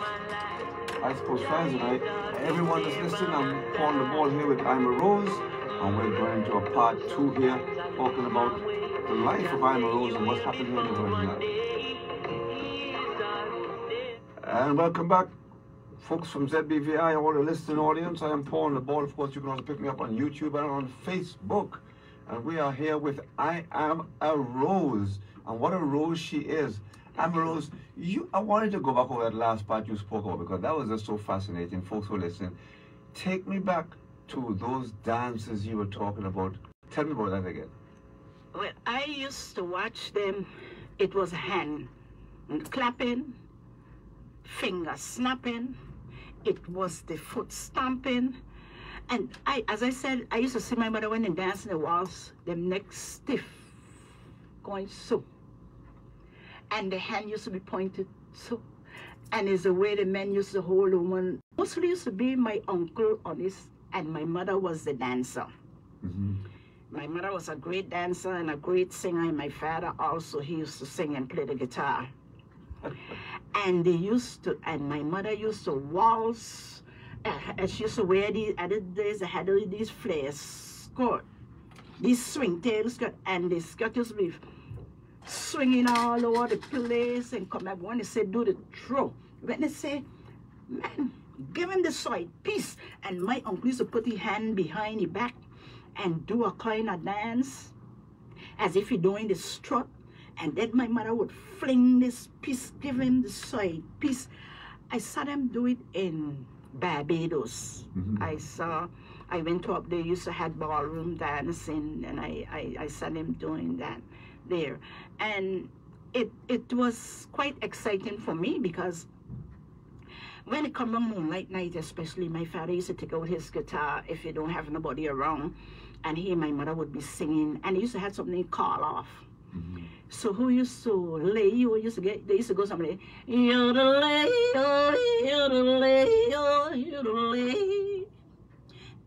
I suppose fans tonight, everyone that's listening, I'm Paul the ball here with i Imarose, and we're going to a part two here, talking about the life of i Imarose and what's happened here in the Virgin And welcome back, folks from ZBVI, all the listening audience. I am Paul the ball. Of course, you can also pick me up on YouTube and on Facebook. And we are here with I Am a Rose. And what a rose she is. Rose, you, I wanted to go back over that last part you spoke about because that was just so fascinating. Folks who listen, take me back to those dances you were talking about. Tell me about that again. Well, I used to watch them. It was hand clapping, finger snapping. It was the foot stomping. And I, as I said, I used to see my mother when they dance in the waltz, them neck stiff, going so and the hand used to be pointed so. And it's the way the men used to hold the woman. Mostly used to be my uncle on this, and my mother was the dancer. Mm -hmm. My mother was a great dancer and a great singer, and my father also, he used to sing and play the guitar. and they used to, and my mother used to waltz, uh, and she used to wear these, at the days, they had these flares skirt, these swing tail skirt, and the skirt used to be swinging all over the place and come back when they say do the throw. When they say, man, give him the side piece. And my uncle used to put his hand behind his back and do a kind of dance as if he doing the strut. And then my mother would fling this piece, give him the side piece. I saw them do it in Barbados. Mm -hmm. I saw, I went up there, used to have ballroom dancing, and I, I, I saw them doing that there. And it, it was quite exciting for me because when it come on moonlight night, especially, my father used to take out his guitar if he don't have nobody around. And he and my mother would be singing. And he used to have something call off. Mm -hmm. So who used to lay you used to get they used to go somebody you lay you lay you lay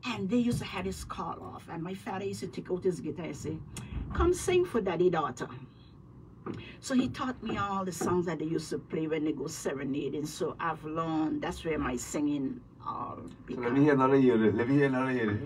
and they used to have this call off and my father used to take out his guitar and say come sing for daddy daughter. So he taught me all the songs that they used to play when they go serenading. So I've learned, that's where my singing all began. So let me hear another year. Let me hear another year.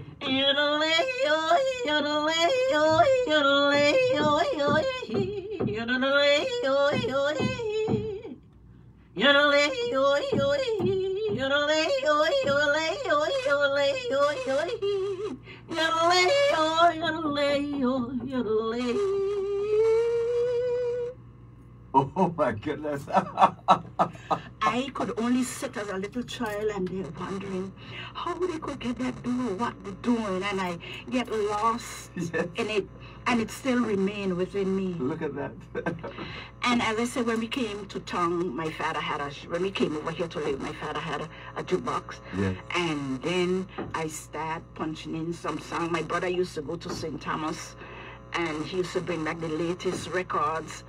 Oh my goodness. I could only sit as a little child and they're wondering how they could get that door, what they're doing, and I get lost yes. in it and it still remained within me. Look at that. and as I said, when we came to town, my father had a, when we came over here to live, my father had a, a jukebox. Yes. And then I started punching in some song. My brother used to go to St. Thomas and he used to bring back the latest records.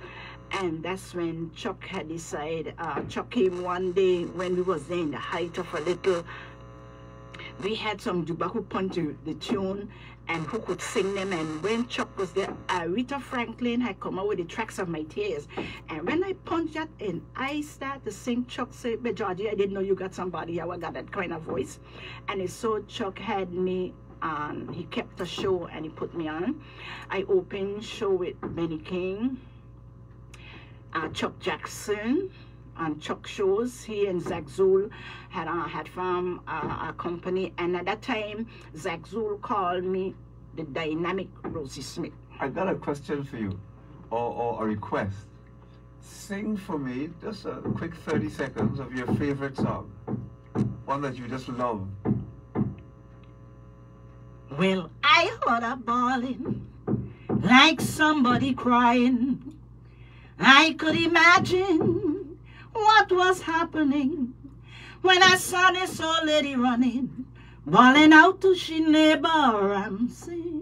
And that's when Chuck had decided, uh, Chuck came one day when we was there in the height of a little, we had some jukebox who punched the tune and who could sing them. And when Chuck was there, Aretha Franklin had come out with the tracks of my tears. And when I punched that and I started to sing, Chuck said, but Georgie, I didn't know you got somebody I got that kind of voice. And so Chuck had me on, he kept the show and he put me on. I opened show with Benny King, uh, Chuck Jackson, and Chuck shows. He and Zach Zool had uh, had formed uh, a company, and at that time, Zach Zool called me the dynamic Rosie Smith. I got a question for you, or, or a request. Sing for me just a quick 30 seconds of your favorite song, one that you just love. Well, I heard a bawling like somebody crying. I could imagine what was happening when I saw this old lady running, bawling out to she neighbor Ramsey.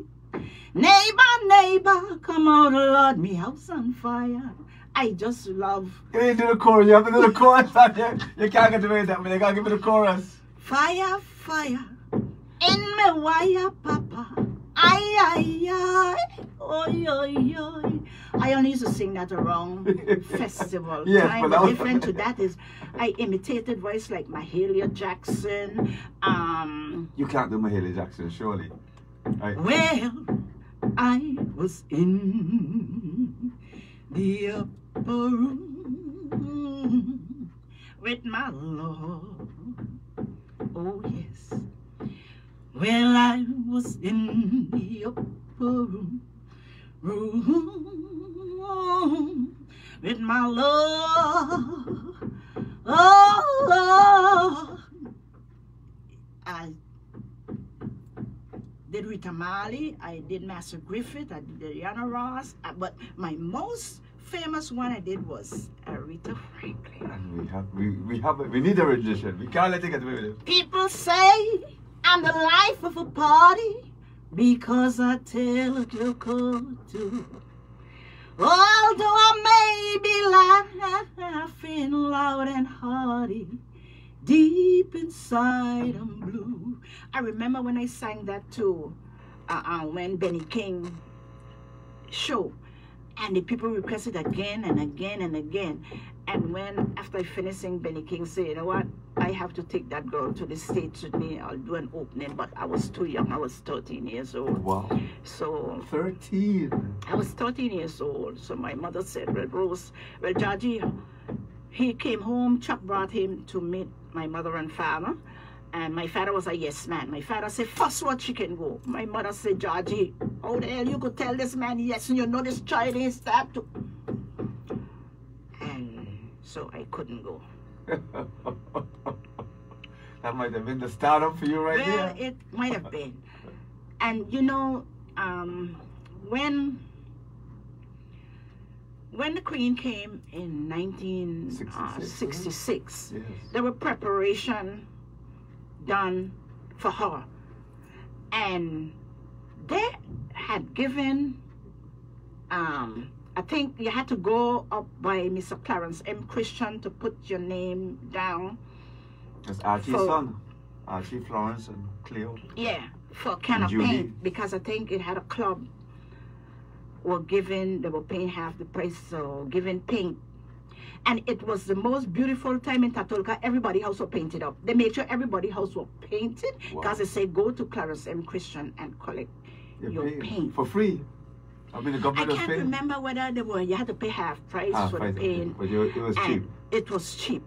Neighbor, neighbor, come out, Lord, me house on fire. I just love. You need to do the chorus. You have to do the chorus. you can't get away with that, man. You gotta give me the chorus. Fire, fire, in me wire, papa. Ay, ay, ay, oy, oy, oy. I only used to sing that around festival Yes, time. but was- different to that is I imitated voice like Mahalia Jackson. Um, You can't do Mahalia Jackson, surely. Right. well, I was in the upper room with my Lord. Oh, yes. Well, I was in the upper room, room with my love. Oh, I did Rita Marley, I did Marcia Griffiths, I did Diana Ross, uh, but my most famous one I did was Aretha Franklin. And we have we, we have we need a rendition. We can't let it get away with it. People say I'm the life of a party because I tell a joke or two. Although I may be laughing loud and hearty, deep inside I'm blue. I remember when I sang that too, uh, uh, when Benny King show, and the people requested again and again and again. And when after finishing, Benny King said, "You know what? I have to take that girl to the stage with me. I'll do an opening." But I was too young. I was 13 years old. Wow. So 13. I was 13 years old. So my mother said, Well, Rose, well, Georgie, he came home. Chuck brought him to meet my mother and father. And my father was a yes man. My father said, First what she can go. My mother said, Georgie, how the hell you could tell this man yes and you know this child ain't stabbed to. And so I couldn't go. that might have been the startup for you right well, there. it might have been. And you know, um, when when the Queen came in 1966, Yes. there were preparation done for her, and they had given. Um, I think you had to go up by Mr. Clarence M. Christian to put your name down. That's Archie's For- son. Archie, Florence, and Cleo. Yeah, for can of paint because I think it had a club were giving they were paying half the price so giving paint. And it was the most beautiful time in Tortola. Everybody house was painted up. They made sure everybody house was painted Wow. because they say go to Clarence M. Christian and collect You your paint. For free. I mean, the government was can't paying. remember whether they were you had to pay half price Ah, for price, the paint. But it was cheap. and it was cheap.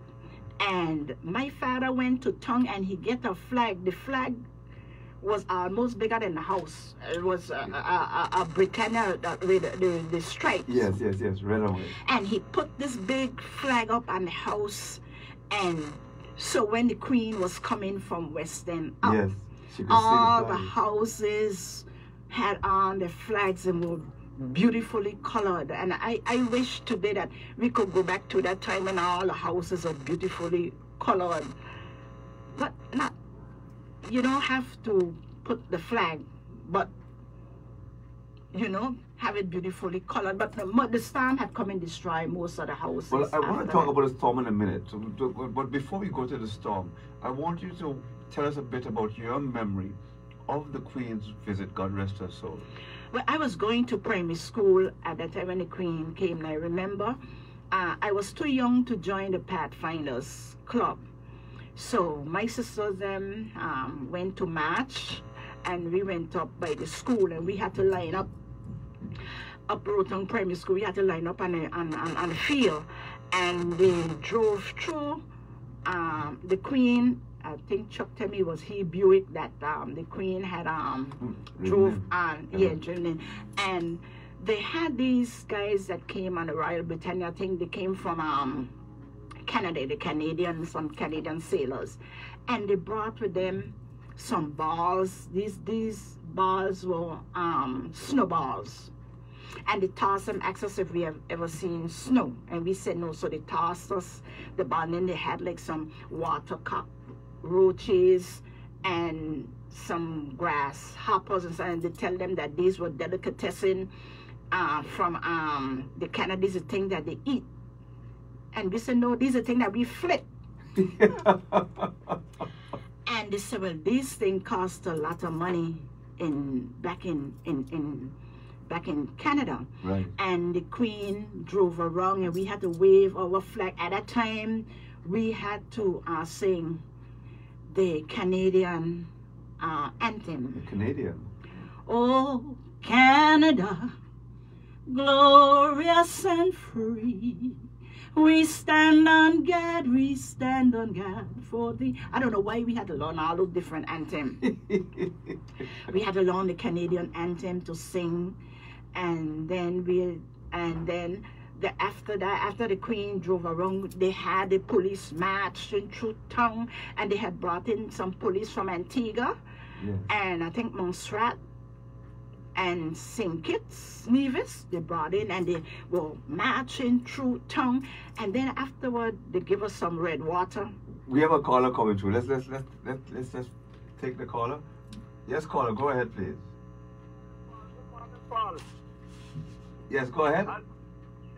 And my father went to town and he get a flag. The flag was almost bigger than the house. It was a, a, a, a Britannia uh, with the, the stripes. Yes, yes, yes. Red and white. And he put this big flag up on the house. And so when the queen was coming from West End up, Yes. All the the houses had on the flags and were Mm-hmm. beautifully colored. And I, I wish today that we could go back to that time when all the houses are beautifully colored. But not, you don't have to put the flag, but you know, have it beautifully colored. But the, the storm had come and destroyed most of the houses. Well, I want to talk that. about the storm in a minute. But before we go to the storm, I want you to tell us a bit about your memory of the Queen's visit. God rest her soul. Well, I was going to primary school at that time when the Queen came. I remember uh, I was too young to join the Pathfinders Club. So my sisters them um, went to march and we went up by the school and we had to line up up Road Town Primary School. We had to line up on a, on, on, on the field and they drove through um, the Queen. I think Chuck me was he Buick that um, the Queen had um, Hmm, drove on, Yeah. driven in. And they had these guys that came on the Royal Britannia. I think they came from um, Canada, the Canadians, some Canadian sailors. And they brought with them some balls. These these balls were um, snowballs. And they tossed them, asked us if we have ever seen snow. And we said no. So they tossed us the ball. And then they had like some water roaches and some grasshoppers and, and they tell them that these were delicatessen uh, from um, the Canada. These are things that they eat. And we said, no, these are things that we flip. And they said, well, these things cost a lot of money in back in in, in back in Canada. Right. And the Queen drove around and we had to wave our flag. At that time, we had to uh, sing the Canadian uh, anthem. The Canadian. Oh, Canada, glorious and free. We stand on God, we stand on God for the. I don't know why we had to learn all those different anthems. we had to learn the Canadian anthem to sing, and then we, and then the after that, after the Queen drove around, they had the police marching through town, and they had brought in some police from Antigua, yes. and I think Montserrat and St. Kitts, Nevis, they brought in and they were marching through town. And then afterward, they give us some red water. We have a caller coming through. Let's let's let's let's, let's just take the caller. Yes, caller, go ahead, please. Yes, go ahead. I,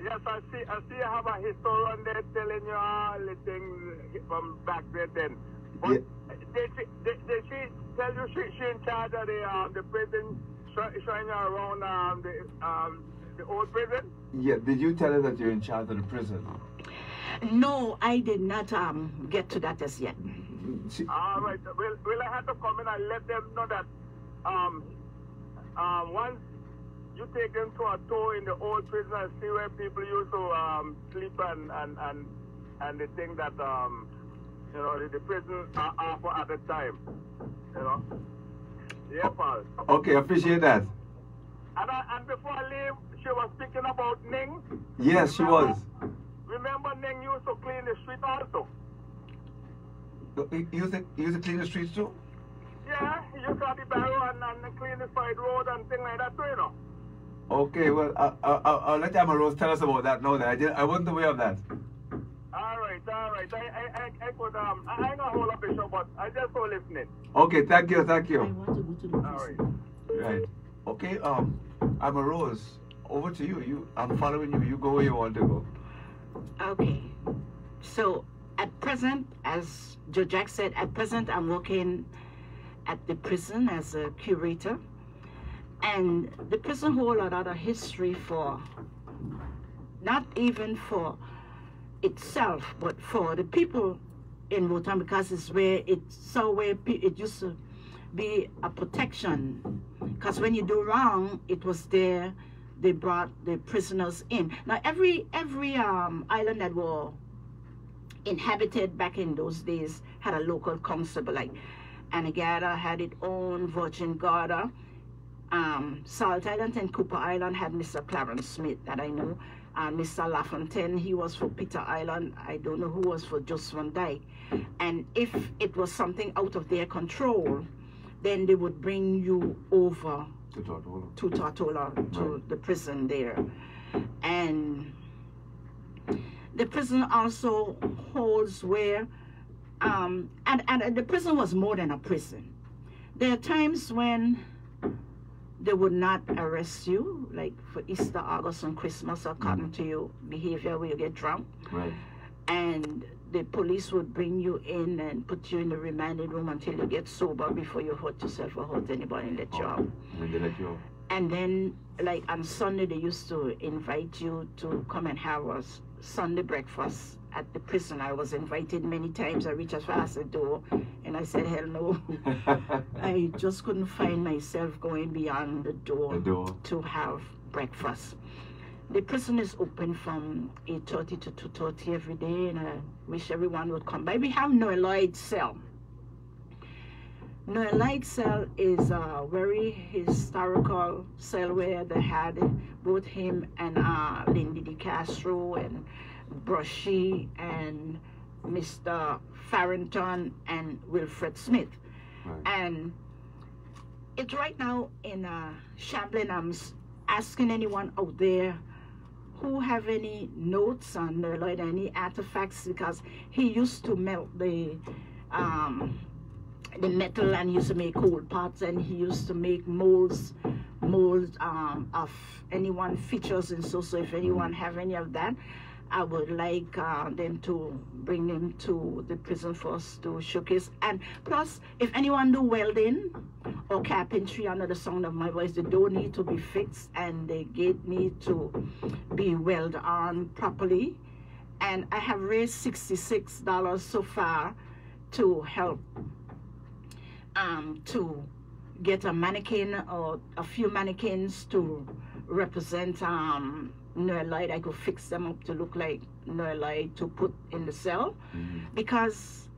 yes, I see. I see. You have a historian there telling you all the things from back then. Then, but Yeah. did, she, did, did she tell you she she in charge of the um, the prison, show- showing you around um, the um, the old prison? Yeah, did you tell her that you're in charge of the prison? No, I did not um, get to that as yet. She, All right. Well, well, I had to come in and let them know that um, um, once you take them to a tour in the old prison and see where people used to um, sleep and, and, and, and the thing that, um, you know, the, the prison are offer at the time. You know? Yeah, Paul. okay, appreciate that. And, I, and before I leave, she was speaking about Ning. Yes, she was. Remember Ning used to clean the street also? You use the you use clean the streets too? Yeah, used to have the barrow and, and clean the side road and things like that too, you know? Okay, well, I, I, I'll, I'll let Emma Rose tell us about that now. That I did, I wasn't aware of that. All right, all right. I, I, I, I could, um, I, I know whole of the show, but I just was listening. Okay, thank you, thank you. I want to go to the All right. Right. Okay, um, Emma Rose, over to you. You, I'm following you. You go where you want to go. Okay. So at present, as Joe Jack said, at present I'm working at the prison as a curator. And the prison hold a lot of history for, not even for itself, but for the people in Road Town because it's where so where it used to be a protection. Because when you do wrong, it was there. They brought the prisoners in. Now every every um, island that were inhabited back in those days had a local constable. Like Anegada had its own, Virgin Gorda, um, Salt Island and Cooper Island had Mr. Clarence Smith that I know. And Mr. LaFontaine, he was for Peter Island. I don't know who was for Jost Van Dyke. And if it was something out of their control, then they would bring you over To Tortola. to Tortola, to Right. the prison there. And the prison also holds where, um, and, and the prison was more than a prison. There are times when they would not arrest you, like for Easter, August, and Christmas, according mm. to your behavior where you get drunk. Right. And the police would bring you in and put you in the remanded room until you get sober before you hurt yourself or hurt anybody oh, and let you out. And then they let you. And then, like on Sunday, they used to invite you to come and have a s- Sunday breakfast at the prison. I was invited many times. I reached as far as the door, and I said, "Hell no!" I just couldn't find myself going beyond the door, The door. to have breakfast. The prison is open from 8.30 to 2.30 every day, and I wish everyone would come by. We have Noel Lloyd cell. Noel Lloyd Cell is a very historical cell where they had both him and uh, Lindy Di Castro and Brushy and Mr. Farrington and Wilfred Smith. Right. And it's right now in uh, Champlain. I'm asking anyone out there who have any notes on the Lloyd, any artifacts, because he used to melt the um, the metal and used to make old pots, and he used to make molds, molds um, of anyone features and so. So if anyone have any of that, I would like uh, them to bring them to the prison for us to showcase. And plus, if anyone do welding or carpentry under the sound of my voice, the door need to be fixed and the gate need to be welded on properly. And I have raised $66 so far to help um, to get a mannequin or a few mannequins to represent um, Noel Lloyd. I could fix them up to look like Noel Lloyd to put in the cell Mhm. because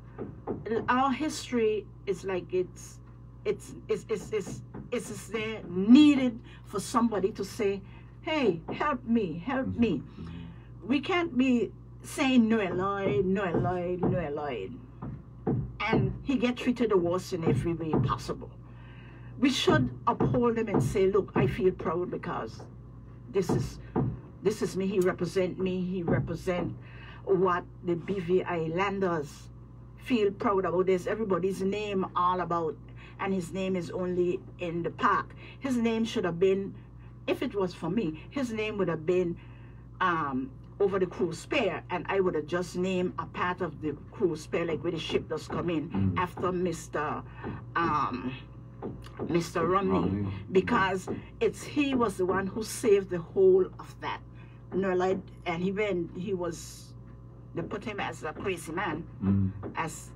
our history is like it's it's it's it's it's, it's, it's there needed for somebody to say, hey, help me, help me. We can't be saying Noel Lloyd, Noel Lloyd, Noel Lloyd. And he get treated the worst in every way possible. We should uphold him and say, look, I feel proud because this is this is me. He represent me. He represent what the BV Islanders feel proud about. There's everybody's name all about, and his name is only in the park. His name should have been, if it was for me, his name would have been um, over the cruise pier, and I would have just named a part of the cruise pier, like where the ship does come in, Mm. after Mr. Um, Mr. Romney, Romney. because it's he was the one who saved the whole of that. No, like, and he went, he was, they put him as a crazy man, Mhm. as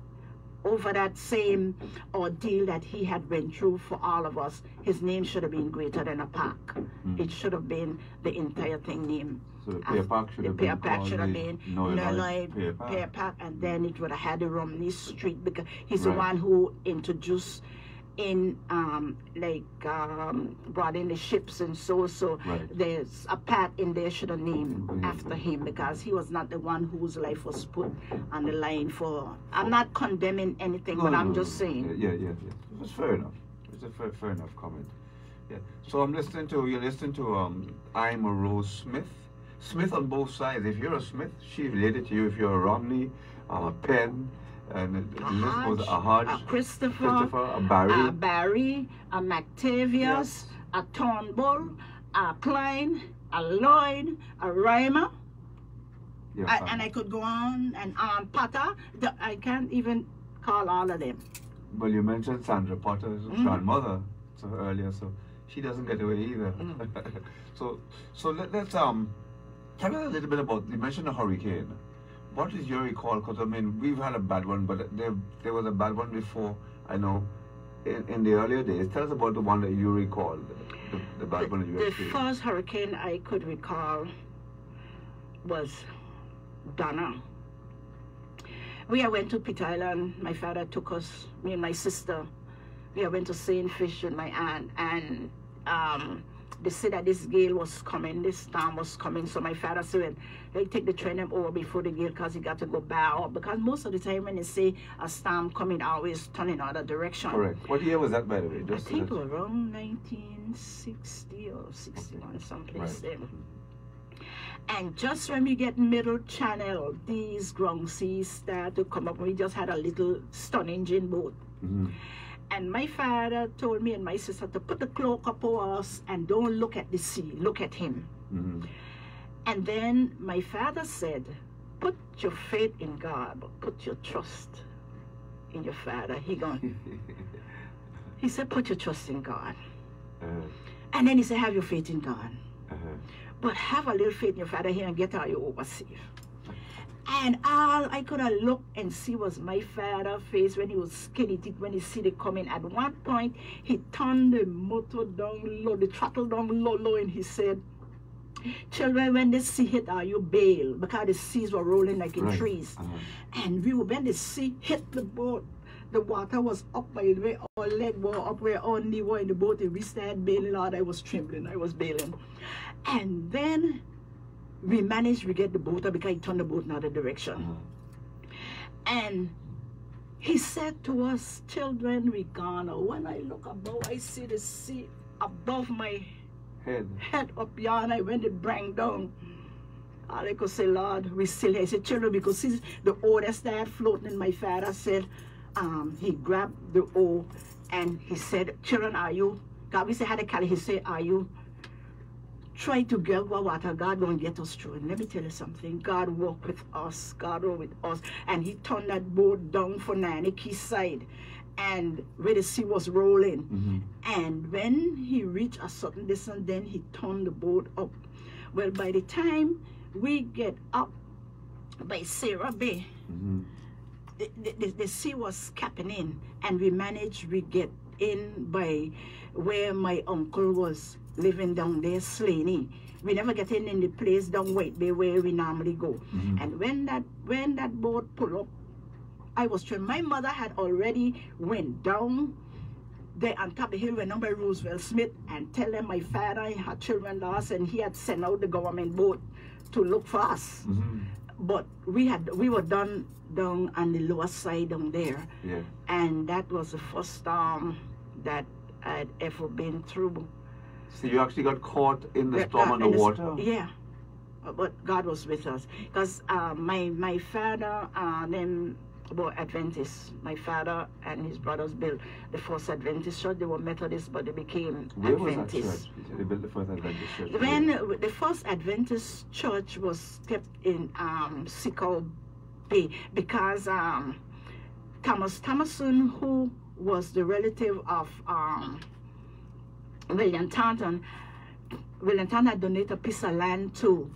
over that same ordeal that he had been through for all of us. His name should have been greater than a park. Mm. It should have been the entire thing named So the Pier Park should have been called should have been Noel Lloyd Lloyd Pier Park. And then it would have had the Romney Street because he's the one who introduced in um like um brought in the ships and so so Right. there's a part in there should have named Mhm. after him because he was not the one whose life was put on the line for I'm not condemning anything No, but no, I'm no, just saying Yeah, yeah, yeah. It's fair enough. It's a fair, fair enough comment. Yeah. So I'm listening to you're listening to um I'm a Rose Smith. Smith on both sides. If you're a Smith, she's related to you. If you're a Romney, uh, Penn, and a goes Hodge, a Hodge, a Christopher, Christopher, a Barry. a Barry, a McTavius, Yes. a Turnbull, a Klein, a Lloyd, a Reimer, yeah, I, and I could go on and on. Potter, the, I can't even call all of them. Well, you mentioned Sandra Potter's Mhm. grandmother so earlier, so she doesn't get away either. Mm. so, so let, let's um tell us a little bit about. You mentioned a hurricane. What is your recall? Because I mean, we've had a bad one, but there there was a bad one before. I know. In, in the earlier days, tell us about the one that you recall, the, the bad one that you The experienced. first hurricane I could recall was Donna. We had went to Pit Island. My father took us, me and my sister. We had went to Saint Fish with my aunt, and um, they said that this gale was coming, this storm was coming. So my father said, "Hey, take the train them over before the gale, cause he got to go bow." Because most of the time when they say a storm coming, always turning other direction. Correct. What year was that, by the way? I think just- around 1960 or 61, someplace Right. there. And just when we get middle channel, these ground seas start to come up. We just had a little stun engine boat. Mhm. And my father told me and my sister to put the cloak up over us and don't look at the sea, look at him. Mhm. And then my father said, put your faith in God, but put your trust in your father. He gone. He said, put your trust in God. Uh, And then he said, have your faith in God. uh-huh. But have a little faith in your father here and get out your over safe. And all I could have looked and see was my father face when he was skinny teeth when he see it coming. At one point, he turned the motor down low, the throttle down low, low, and he said, Children, when the sea hit, are you bail? Because the seas were rolling like in trees. Uh-huh. And we were, when the sea hit the boat, the water was up by the way our leg were up where our knee were in the boat and we started bailing out. I was trembling, I was bailing. And then we managed to get the boat up because he turned the boat in another direction. Uh-huh. And he said to us, children, we gone. When I look above, I see the sea above my Head. head up yonder when it bang down. All I could say, Lord, we still here. I said, children, because see the oar that started floating, and my father said, um, he grabbed the oar and he said, children, are you? God, we said, how to call? He said, are you try to get water, God gonna get us through. And let me tell you something. God walked with us. God walked with us. And he turned that boat down for Nanny side. And where the sea was rolling. Mhm. And when he reached a certain distance, then he turned the boat up. Well, by the time we get up by Sarah Bay, Mhm. the, the, the- the sea was capping in and we managed we get in by where my uncle was living down there slaney we never get in in the place down white bay where we normally go Mhm. and when that when that boat pulled up i was trying my mother had already went down there on top of the hill where number roosevelt smith and tell them my father had children lost and he had sent out the government boat to look for us Mhm. But we had we were done down on the lower side down there Yeah. and that was the first storm that I'd ever been through. So you actually got caught in the storm uh, on the water? Yeah, Uh, but God was with us because uh, my my father uh, them were Adventists. My father and his brothers built the first Adventist church. They were Methodists, but they became Where Adventists. They built the first Adventist church. When uh, the first Adventist church was kept in um, Sea Cow Bay because um, Thomas Thomason, who was the relative of um, William Taunton, William Taunton had donated a piece of land to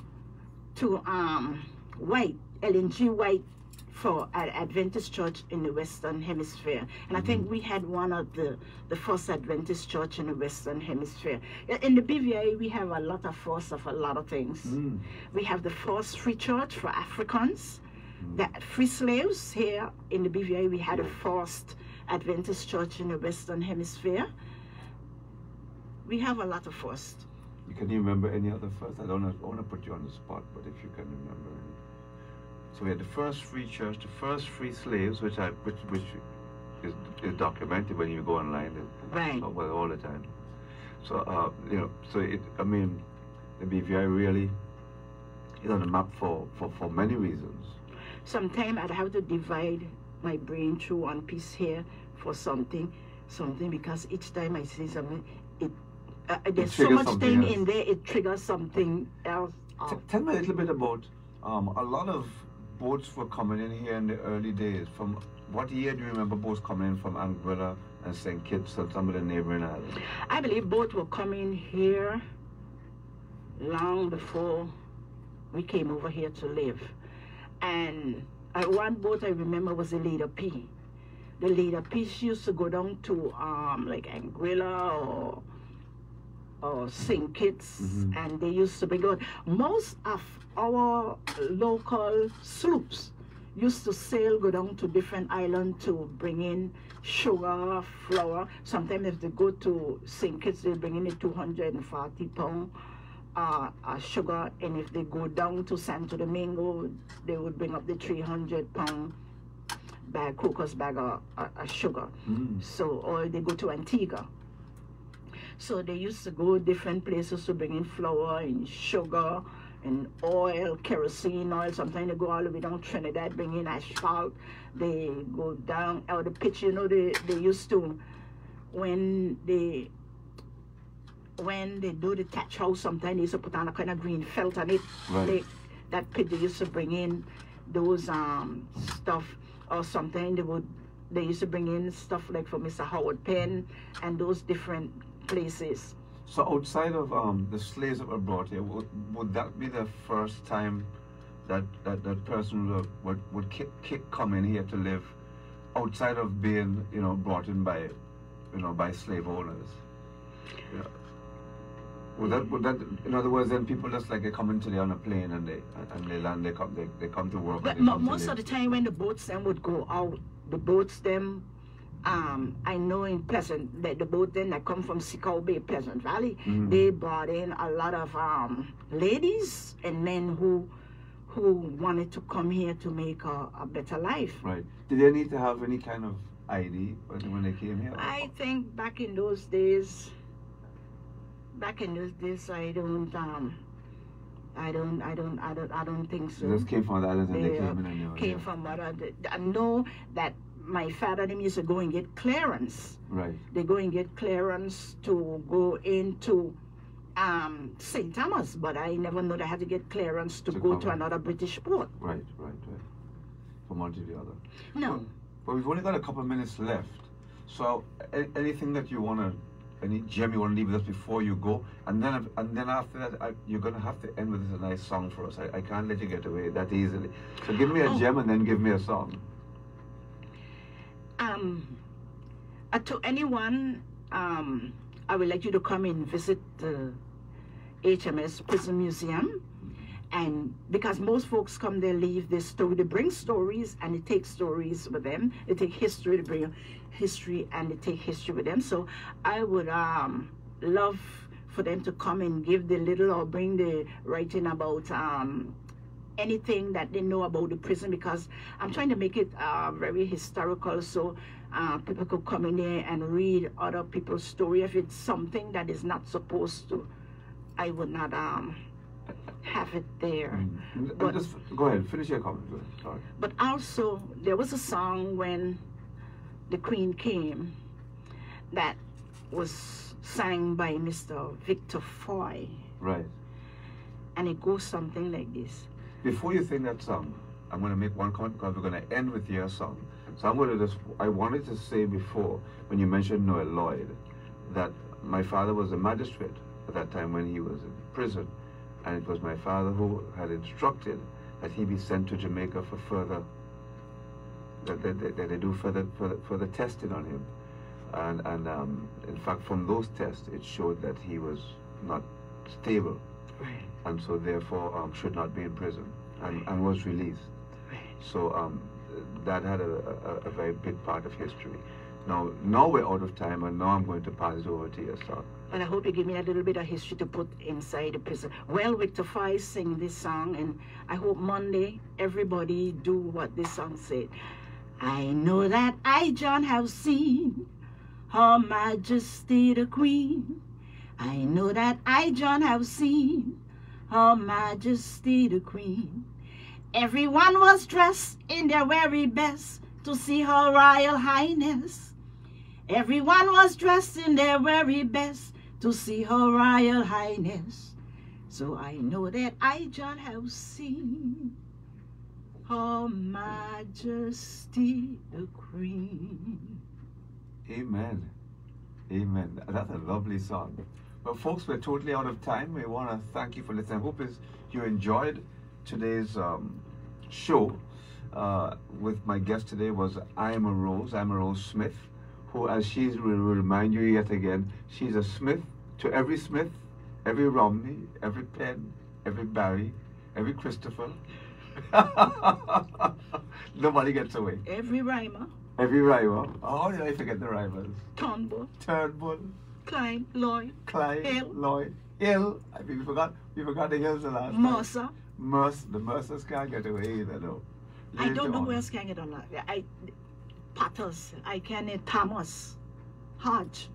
to um, White, Ellen G. White, for an Adventist church in the Western Hemisphere. And I think we had one of the, the first Adventist church in the Western Hemisphere. In the BVI, we have a lot of first of a lot of things. Mm. We have the first free church for Africans, that free slaves here in the BVI. We had a first Adventist church in the Western Hemisphere. We have a lot of first. You can you remember any other first? I don't want to put you on the spot, but if you can remember. So we had the first free church, the first free slaves, which I which which is, is documented when you go online. It- Right. Well, all the time. So uh, you know, so it I mean, the BVI really is on the map for, for, for many reasons. Sometimes I'd have to divide my brain through one piece here for something, something because each time I see something, it uh, there's so much thing else. in there, it triggers something else. T- tell me a little bit about um, a lot of boats were coming in here in the early days. From what year do you remember boats coming in from Anguilla and St. Kitts and some of the neighboring islands? I believe boats were coming here long before we came over here to live. And uh, one boat I remember was the Leader P. The Leader P she used to go down to um, like Anguilla or or St. Kitts, Mhm. and they used to bring out most of our local sloops used to sail go down to different islands to bring in sugar, flour. Sometimes if they go to St. Kitts, they bring in a 240 pound uh, uh, sugar, and if they go down to Santo Domingo, they would bring up the 300 pound bag, crocus bag of, of, of sugar. Mm. So, or they go to Antigua. So they used to go different places to bring in flour and sugar and oil, kerosene oil. Sometimes they go all the way down Trinidad, bring in asphalt. They go down out the pitch. You know, they, they used to, when they when they do the thatch house, sometimes they used to put on a kind of green felt on it. Right. They, that pit they used to bring in those um stuff or something they would they used to bring in stuff like for Mr. Howard Penn and those different places. So outside of um, the slaves that were brought here, would, would that be the first time that that, that person would would, would kick, kick come in here to live outside of being you know brought in by you know by slave owners? Yeah. Would that would that in other words then people just like they come into there on a plane and they and they land they come they, they come to work. But and they mo- come most of the time when the boats then would go out, the boats them um, I know in Pleasant that the boat then that come from Sea Cow Bay, Pleasant Valley, Mhm. they brought in a lot of um, ladies and men who who wanted to come here to make a, a better life. Right. Did they need to have any kind of ID when they came here? I think back in those days, back in those days, I don't, um, I don't, I don't, I don't, I don't think so. They just came from the islands and they They, uh, came in and they Came here. from did- I know that my father them used to go and get clearance. Right. They go and get clearance to go into um, St. Thomas, but I never knew that I had to get clearance to, To go to another British port. Right, right, right. From one to the other. No. But we've only got a couple of minutes left. So, anything that you want to, any gem you want to leave with us before you go, and then and then after that, I, you're going to have to end with a nice song for us. I, I can't let you get away that easily. So give me a Oh. gem and then give me a song. Um, uh, to anyone, um, I would like you to come and visit the HMS Prison Museum. And because most folks come there, leave this story, they bring stories and they take stories with them. They take history, they bring history and they take history with them. So I would um, love for them to come and give the little or bring the writing about um, anything that they know about the prison because I'm trying to make it uh, very historical so uh, people could come in there and read other people's story. If it's something that is not supposed to, I would not um, have it there. And But- just go ahead, finish your comment. Sorry. But also, there was a song when the Queen came that was sang by Mr. Victor Foy, Right. and it goes something like this. Before you sing that song, I'm going to make one comment because we're going to end with your song. So I'm going to just, I wanted to say before, when you mentioned Noel Lloyd, that my father was a magistrate at that time when he was in prison. And it was my father who had instructed that he be sent to Jamaica for further, that, that, that, they do further, further, further testing on him. And, and um, in fact, from those tests, it showed that he was not stable and so therefore um, should not be in prison and, and was released. So um, that had a, a, a very big part of history. Now, now we're out of time, and now I'm going to pass it over to your son. But I hope you give me a little bit of history to put inside the prison. Well, Victor Foy sing this song, and I hope Monday everybody do what this song said. I know that I, John, have seen Her Majesty the Queen. I know that I, John, have seen Her Majesty the Queen. Everyone was dressed in their very best to see Her Royal Highness. Everyone was dressed in their very best to see Her Royal Highness. So I know that I, John, have seen Her Majesty the Queen. Amen. Amen. That's a lovely song. Well, folks, we're totally out of time. We want to thank you for listening. I hope is you enjoyed today's um, show. Uh, with my guest today was Imarose, Ima Rose Smith, who, as she will remind you yet again, she's a Smith to every Smith, every Romney, every Penn, every Barry, every Christopher. Nobody gets away. Every rhymer, Every rhymer. Oh, did I forget the rhymers? Turnbull, Turnbull, Klein, Lloyd, Clyde, Hill. Lloyd, Hill. I think we forgot. We forgot the Hills the last time. Mercer. Mercer. The Mercers can't get away either, though. I don't know on. where else can get on that. I Potters. I can uh, Thomas, Hodge.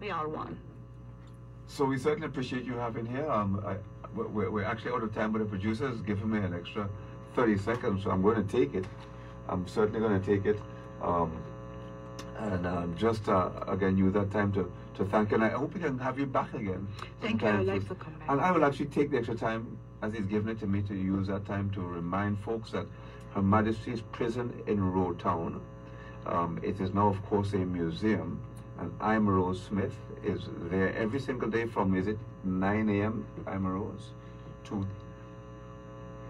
We are one. So we certainly appreciate you having here. Um, I, we're, we're actually out of time, but the producers given me an extra 30 seconds, so I'm going to take it. I'm certainly going to take it. Um, and um, just uh, again use that time to, to thank you. And I hope we can have you back again. Thank you. I'd like to come back. And I will actually take the extra time, as he's given it to me, to use that time to remind folks that Her Majesty's Prison in Road Town, um, it is now, of course, a museum. And I'm Rose Smith is there every single day from, is it 9 a.m., I'm Rose, to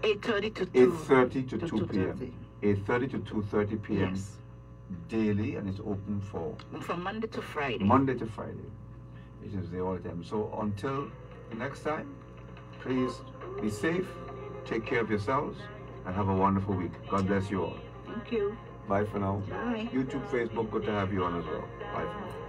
8.30 to 2. 8.30 to to 2 p.m. 8.30 to 2.30 p.m. Yes. Daily, and it's open for From Monday to Friday. Monday to Friday. It is the all time. So until next time, please be safe, take care of yourselves, and have a wonderful week. God bless you all. Thank you. Bye for now. Bye. YouTube, Facebook, good to have you on as well. Bye for now.